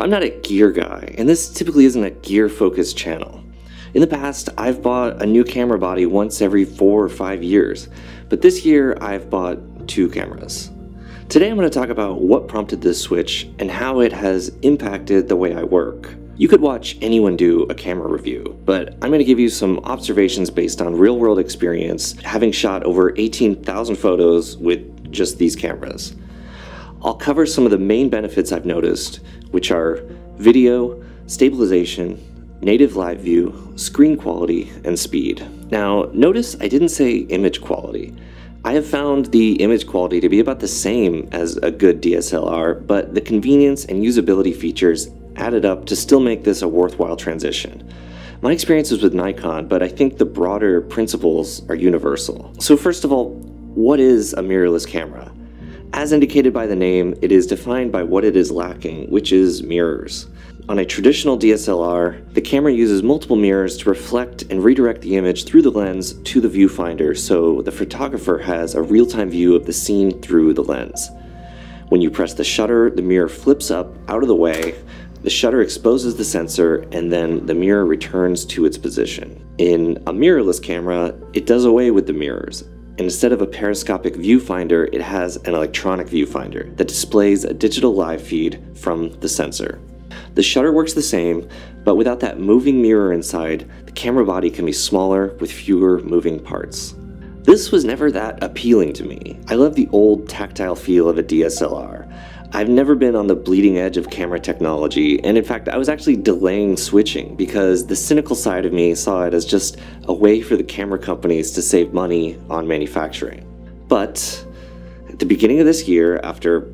I'm not a gear guy, and this typically isn't a gear focused channel. In the past, I've bought a new camera body once every four or five years, but this year I've bought two cameras. Today I'm going to talk about what prompted this switch and how it has impacted the way I work. You could watch anyone do a camera review, but I'm going to give you some observations based on real world experience, having shot over 18,000 photos with just these cameras. I'll cover some of the main benefits I've noticed, which are video, stabilization, native live view, screen quality, and speed. Now, notice I didn't say image quality. I have found the image quality to be about the same as a good DSLR, but the convenience and usability features added up to still make this a worthwhile transition. My experience is with Nikon, but I think the broader principles are universal. So first of all, what is a mirrorless camera? As indicated by the name, it is defined by what it is lacking, which is mirrors. On a traditional DSLR, the camera uses multiple mirrors to reflect and redirect the image through the lens to the viewfinder so the photographer has a real-time view of the scene through the lens. When you press the shutter, the mirror flips up out of the way, the shutter exposes the sensor, and then the mirror returns to its position. In a mirrorless camera, it does away with the mirrors instead of a periscopic viewfinder, it has an electronic viewfinder that displays a digital live feed from the sensor. The shutter works the same, but without that moving mirror inside, the camera body can be smaller with fewer moving parts. This was never that appealing to me. I love the old tactile feel of a DSLR. I've never been on the bleeding edge of camera technology, and in fact, I was actually delaying switching because the cynical side of me saw it as just a way for the camera companies to save money on manufacturing. But at the beginning of this year, after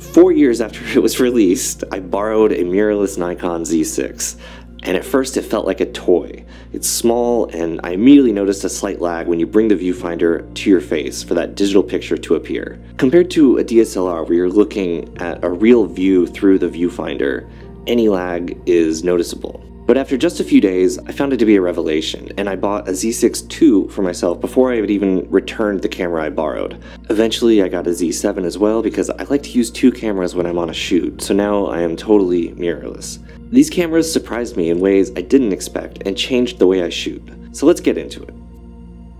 four years after it was released, I borrowed a mirrorless Nikon Z6 and at first it felt like a toy. It's small, and I immediately noticed a slight lag when you bring the viewfinder to your face for that digital picture to appear. Compared to a DSLR where you're looking at a real view through the viewfinder, any lag is noticeable. But after just a few days, I found it to be a revelation, and I bought a Z6 II for myself before I had even returned the camera I borrowed. Eventually, I got a Z7 as well because I like to use two cameras when I'm on a shoot, so now I am totally mirrorless. These cameras surprised me in ways I didn't expect and changed the way I shoot. So let's get into it.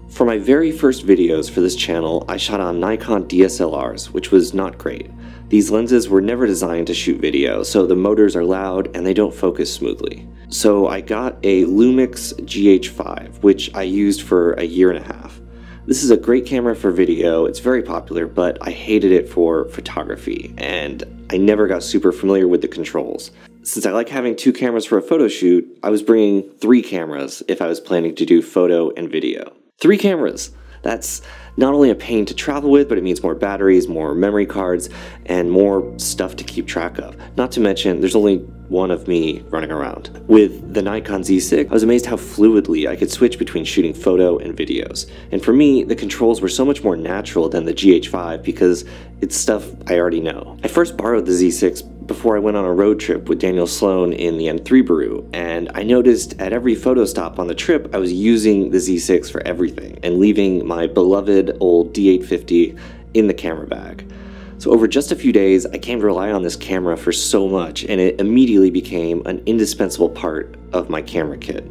For my very first videos for this channel, I shot on Nikon DSLRs, which was not great. These lenses were never designed to shoot video, so the motors are loud and they don't focus smoothly. So I got a Lumix GH5, which I used for a year and a half. This is a great camera for video, it's very popular, but I hated it for photography, and I never got super familiar with the controls. Since I like having two cameras for a photo shoot, I was bringing three cameras if I was planning to do photo and video. Three cameras! That's not only a pain to travel with, but it means more batteries, more memory cards, and more stuff to keep track of. Not to mention, there's only one of me running around. With the Nikon Z6, I was amazed how fluidly I could switch between shooting photo and videos. And for me, the controls were so much more natural than the GH5 because it's stuff I already know. I first borrowed the Z6 before I went on a road trip with Daniel Sloan in the M3 Baru, and I noticed at every photo stop on the trip I was using the Z6 for everything and leaving my beloved old D850 in the camera bag. So over just a few days, I came to rely on this camera for so much, and it immediately became an indispensable part of my camera kit.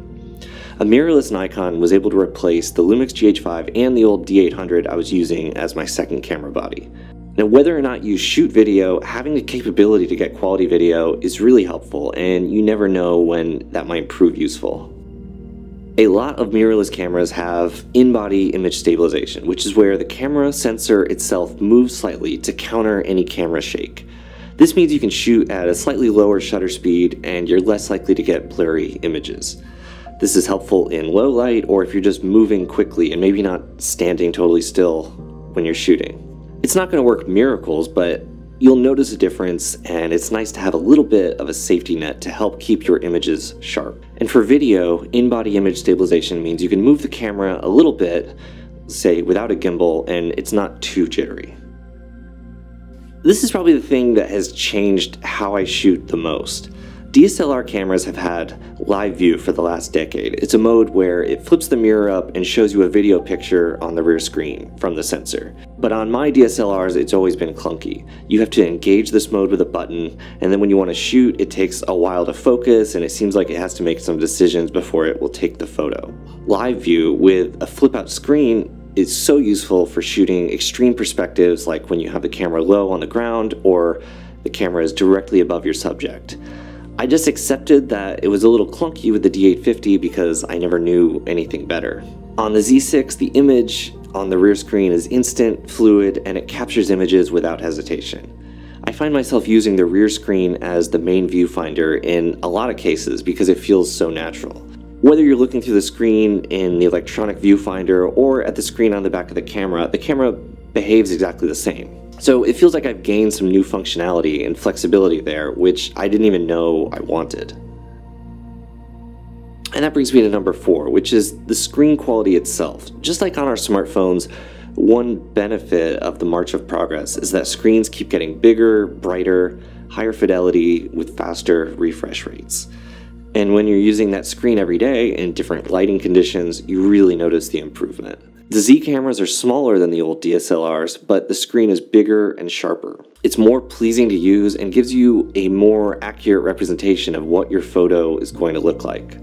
A mirrorless Nikon was able to replace the Lumix GH5 and the old D800 I was using as my second camera body. Now, whether or not you shoot video, having the capability to get quality video is really helpful, and you never know when that might prove useful. A lot of mirrorless cameras have in-body image stabilization, which is where the camera sensor itself moves slightly to counter any camera shake. This means you can shoot at a slightly lower shutter speed and you're less likely to get blurry images. This is helpful in low light or if you're just moving quickly and maybe not standing totally still when you're shooting. It's not going to work miracles, but you'll notice a difference and it's nice to have a little bit of a safety net to help keep your images sharp. And for video, in-body image stabilization means you can move the camera a little bit, say without a gimbal, and it's not too jittery. This is probably the thing that has changed how I shoot the most. DSLR cameras have had live view for the last decade. It's a mode where it flips the mirror up and shows you a video picture on the rear screen from the sensor. But on my DSLRs, it's always been clunky. You have to engage this mode with a button, and then when you want to shoot, it takes a while to focus, and it seems like it has to make some decisions before it will take the photo. Live view with a flip out screen is so useful for shooting extreme perspectives like when you have the camera low on the ground or the camera is directly above your subject. I just accepted that it was a little clunky with the D850 because I never knew anything better. On the Z6, the image on the rear screen is instant, fluid, and it captures images without hesitation. I find myself using the rear screen as the main viewfinder in a lot of cases because it feels so natural. Whether you're looking through the screen in the electronic viewfinder or at the screen on the back of the camera, the camera behaves exactly the same. So it feels like I've gained some new functionality and flexibility there, which I didn't even know I wanted. And that brings me to number four, which is the screen quality itself. Just like on our smartphones, one benefit of the march of progress is that screens keep getting bigger, brighter, higher fidelity with faster refresh rates. And when you're using that screen every day in different lighting conditions, you really notice the improvement. The Z cameras are smaller than the old DSLRs, but the screen is bigger and sharper. It's more pleasing to use and gives you a more accurate representation of what your photo is going to look like.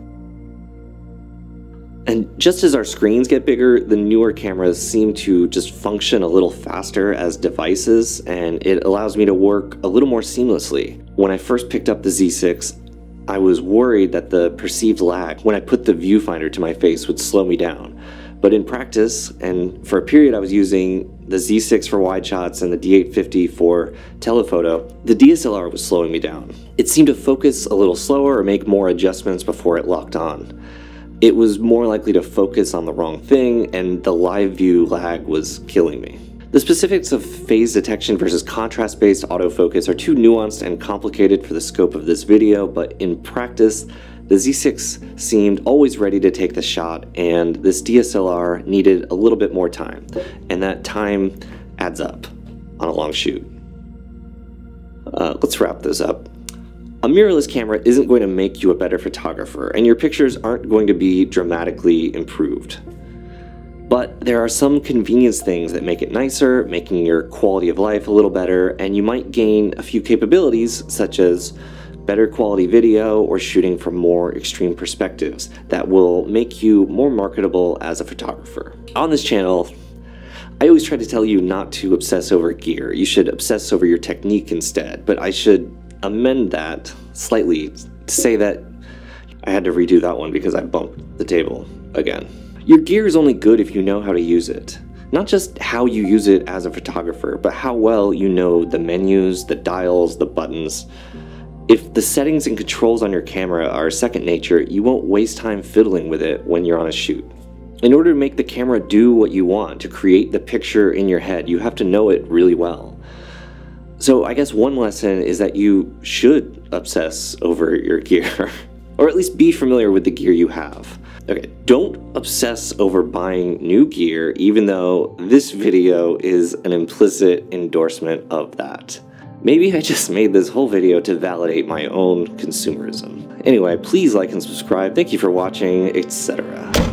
And just as our screens get bigger, the newer cameras seem to just function a little faster as devices, and it allows me to work a little more seamlessly. When I first picked up the Z6, I was worried that the perceived lag when I put the viewfinder to my face would slow me down. But in practice, and for a period I was using the Z6 for wide shots and the D850 for telephoto, the DSLR was slowing me down. It seemed to focus a little slower or make more adjustments before it locked on it was more likely to focus on the wrong thing, and the live view lag was killing me. The specifics of phase detection versus contrast based autofocus are too nuanced and complicated for the scope of this video, but in practice, the Z6 seemed always ready to take the shot, and this DSLR needed a little bit more time, and that time adds up on a long shoot. Uh, let's wrap this up. A mirrorless camera isn't going to make you a better photographer, and your pictures aren't going to be dramatically improved. But there are some convenience things that make it nicer, making your quality of life a little better, and you might gain a few capabilities such as better quality video or shooting from more extreme perspectives that will make you more marketable as a photographer. On this channel, I always try to tell you not to obsess over gear. You should obsess over your technique instead, but I should amend that slightly to say that I had to redo that one because I bumped the table again. Your gear is only good if you know how to use it. Not just how you use it as a photographer, but how well you know the menus, the dials, the buttons. If the settings and controls on your camera are second nature, you won't waste time fiddling with it when you're on a shoot. In order to make the camera do what you want, to create the picture in your head, you have to know it really well. So I guess one lesson is that you should obsess over your gear, or at least be familiar with the gear you have. Okay, don't obsess over buying new gear, even though this video is an implicit endorsement of that. Maybe I just made this whole video to validate my own consumerism. Anyway, please like and subscribe. Thank you for watching, etc.